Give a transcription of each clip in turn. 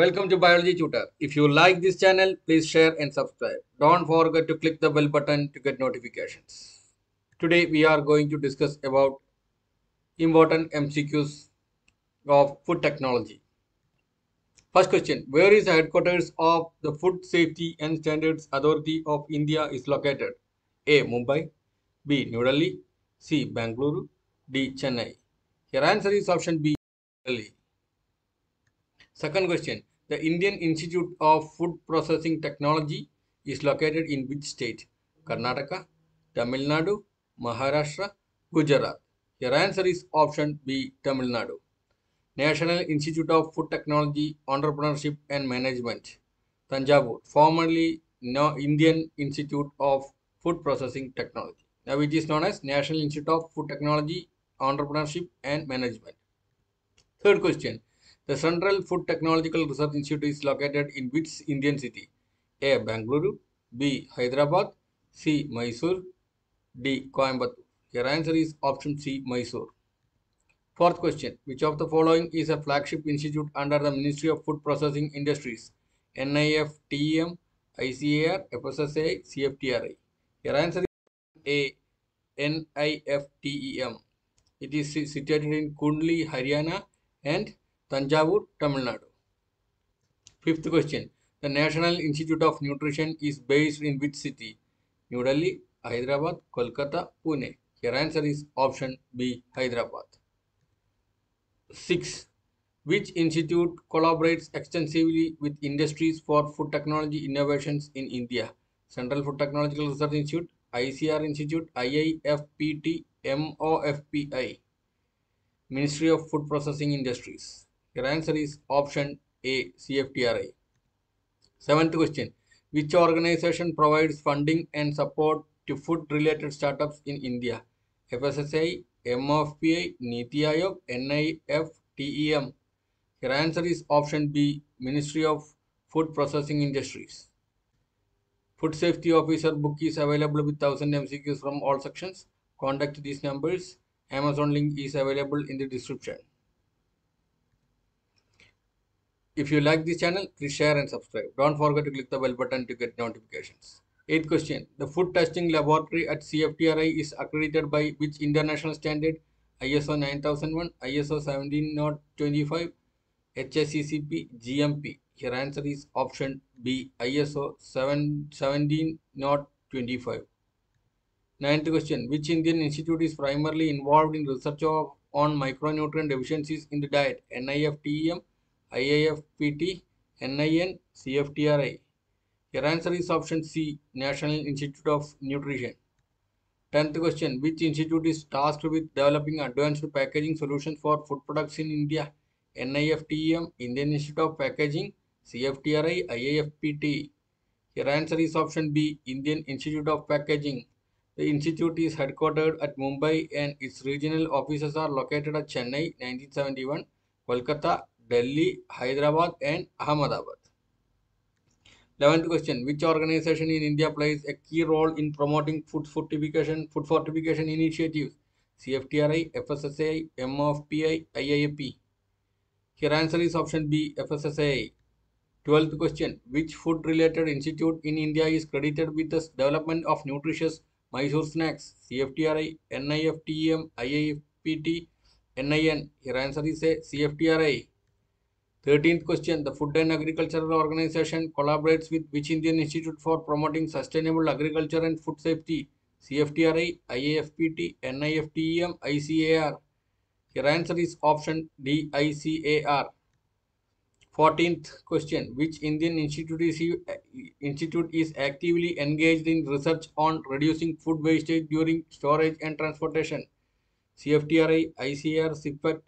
Welcome to Biology Tutor. If you like this channel, please share and subscribe. Don't forget to click the bell button to get notifications. Today we are going to discuss about important MCQs of food technology. First question, where is the headquarters of the Food Safety and Standards Authority of India is located? A. Mumbai, B. New Delhi, C. Bangalore, D. Chennai. Your answer is option B. Delhi. Second question, the Indian Institute of Food Processing Technology is located in which state? Karnataka, Tamil Nadu, Maharashtra, Gujarat. Your answer is option B. Tamil Nadu. National Institute of Food Technology, Entrepreneurship and Management, Thanjavur, formerly Indian Institute of Food Processing Technology. Now it is known as National Institute of Food Technology, Entrepreneurship and Management. Third question. The Central Food Technological Research Institute is located in which Indian city? A. Bangalore, B. Hyderabad, C. Mysore, D. Coimbatore. Your answer is option C. Mysore. Fourth question. Which of the following is a flagship institute under the Ministry of Food Processing Industries? NIF, TEM, ICAR, FSSAI, CFTRI. Your answer is A. NIFTEM. It is situated in Kundli, Haryana and Thanjavur, Tamil Nadu. Fifth question. The National Institute of Nutrition is based in which city? New Delhi, Hyderabad, Kolkata, Pune. Your answer is option B. Hyderabad. 6. Which institute collaborates extensively with industries for food technology innovations in India? Central Food Technological Research Institute, ICR Institute, IIFPT, MOFPI. Ministry of Food Processing Industries. Your answer is option A. CFTRI. Seventh question. Which organization provides funding and support to food related startups in India? FSSI, MOFPI, Niti Aayog, NIF, TEM. Your answer is option B. Ministry of Food Processing Industries. Food Safety Officer book is available with 1000 MCQs from all sections. Contact these numbers. Amazon link is available in the description. If you like this channel, please share and subscribe. Don't forget to click the bell button to get notifications. Eighth question. The food testing laboratory at CFTRI is accredited by which international standard? ISO 9001, ISO 17025, HACCP, GMP. Your answer is option B. ISO 7, 17025. Ninth question. Which Indian institute is primarily involved in research of, on micronutrient deficiencies in the diet? NIFTEM, IIFPT, NIN, CFTRI. Your answer is option C. National Institute of Nutrition. Tenth question. Which institute is tasked with developing advanced packaging solutions for food products in India? NIFTEM, Indian Institute of Packaging, CFTRI, IIFPT. Your answer is option B. Indian Institute of Packaging. The institute is headquartered at Mumbai and its regional offices are located at Chennai, 1971, Kolkata, Delhi, Hyderabad, and Ahmedabad. 11th question. Which organization in India plays a key role in promoting food fortification, food fortification initiatives? CFTRI, FSSAI, MOFPI, IIP. here answer is option B, FSSAI. 12th question. Which food related institute in India is credited with the development of nutritious Mysore snacks? CFTRI, NIFTEM, IIPT, NIN. here answer is A, CFTRI. 13th question. The Food and Agricultural Organization collaborates with which Indian Institute for promoting sustainable agriculture and food safety? CFTRI, IAFPT, NIFTEM, ICAR. Your answer is option D, ICAR. 14th question. Which Indian institute is, institute is actively engaged in research on reducing food wastage during storage and transportation? CFTRI, ICAR, CIPET,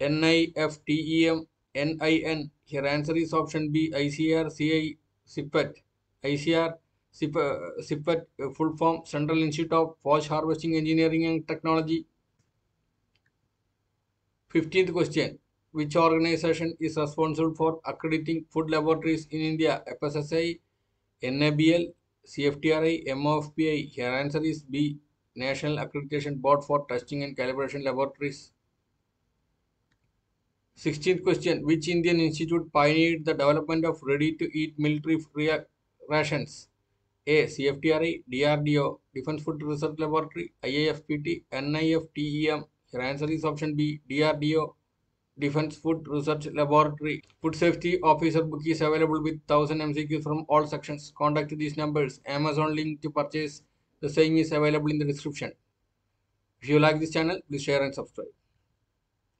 NIFTEM, NIN. Here answer is option B, ICR, CI, CIPET. ICR, CIPET, full form Central Institute of Post Harvesting Engineering and Technology. 15th question. Which organization is responsible for accrediting food laboratories in India? FSSAI, NABL, CFTRI, MOFPI. Here answer is B, National Accreditation Board for Testing and Calibration Laboratories. 16th question Which Indian institute pioneered the development of ready to eat military rations? A. CFTRI, DRDO, Defense Food Research Laboratory, IAFPT, NIFTEM. Your answer is option B, DRDO, Defense Food Research Laboratory. Food Safety Officer book is available with 1000 MCQs from all sections. Contact these numbers. Amazon link to purchase the same is available in the description. If you like this channel, please share and subscribe.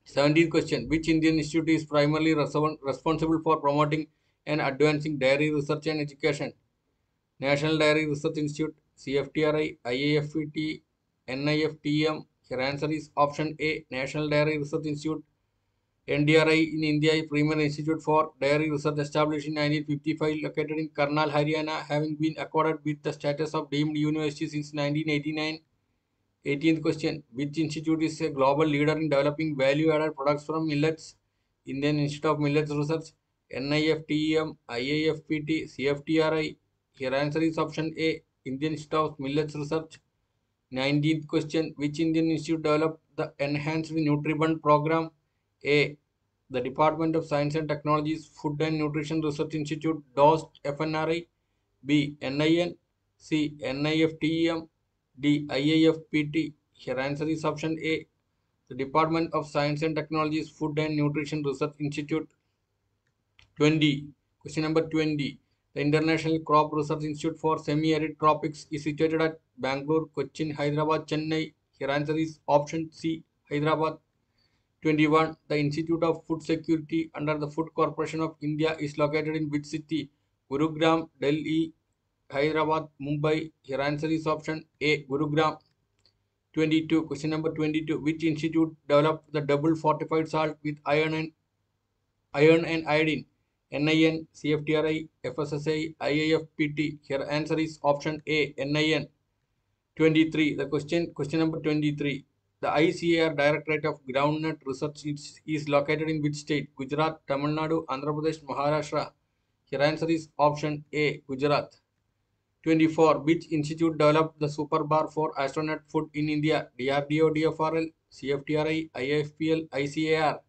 17th question. Which Indian institute is primarily responsible for promoting and advancing dairy research and education? National Dairy Research Institute, CFTRI, IAFPT, NIFTEM. Your answer is option A. National Dairy Research Institute. NDRI in India premier institute for dairy research established in 1955 located in Karnal, Haryana having been accorded with the status of deemed university since 1989. 18th question. Which institute is a global leader in developing value-added products from millets? Indian Institute of Millets Research, NIFTEM, IAFPT, CFTRI. Here answer is option A. Indian Institute of Millets Research. 19th question. Which Indian institute developed the Enhanced Nutribun program? A. The Department of Science and Technology's Food and Nutrition Research Institute, DOST FNRI. B. NIN. C. NIFTEM. D. IAFPT. Here answer is option A. The Department of Science and Technology's Food and Nutrition Research Institute. 20. Question number 20. The International Crop Research Institute for Semi-Arid Tropics is situated at Bangalore, Cochin, Hyderabad, Chennai. Here answer is option C. Hyderabad. 21. The Institute of Food Security under the Food Corporation of India is located in which city? Gurugram, Delhi, Hyderabad, Mumbai. Your answer is option A, Gurugram. 22. Question number 22. Which institute developed the double fortified salt with iron and iron and iodine? NIN, CFTRI, FSSAI, IAFPT. Here answer is option A, NIN. 23. The question question number 23. The ICAR Directorate of Groundnut Research is, is located in which state? Gujarat, Tamil Nadu, Andhra Pradesh, Maharashtra. Your answer is option A, Gujarat. 24. Which institute developed the super bar for astronaut food in India? DRDO, DFRL, CFTRI, IFPL, ICAR.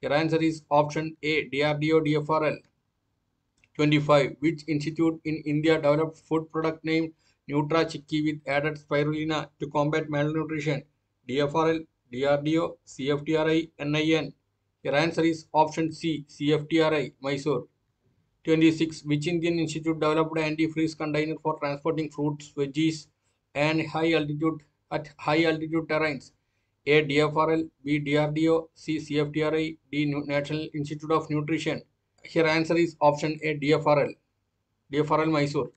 Your answer is option A, DRDO, DFRL. 25. Which institute in India developed food product named Nutra Chikki with added spirulina to combat malnutrition? DFRL, DRDO, CFTRI, NIN. Your answer is option C, CFTRI, Mysore. 26. Which Indian institute developed antifreeze container for transporting fruits, veggies, and high altitude at high altitude terrains? A. DFRL, B. DRDO, C. CFTRI, D. National Institute of Nutrition. Here answer is option A. DFRL. DFRL Mysore.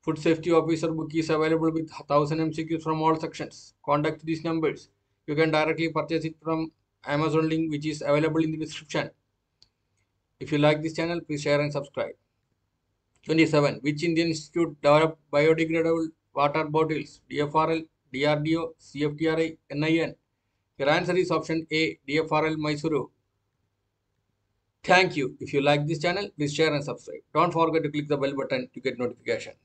Food Safety Officer book is available with 1000 MCQs from all sections. Contact these numbers. You can directly purchase it from Amazon link which is available in the description. If you like this channel, please share and subscribe. 27. Which Indian institute developed biodegradable water bottles? DFRL, DRDO, CFTRI, NIN. Your answer is option A, DFRL Mysuru. Thank you. If you like this channel, please share and subscribe. Don't forget to click the bell button to get notifications.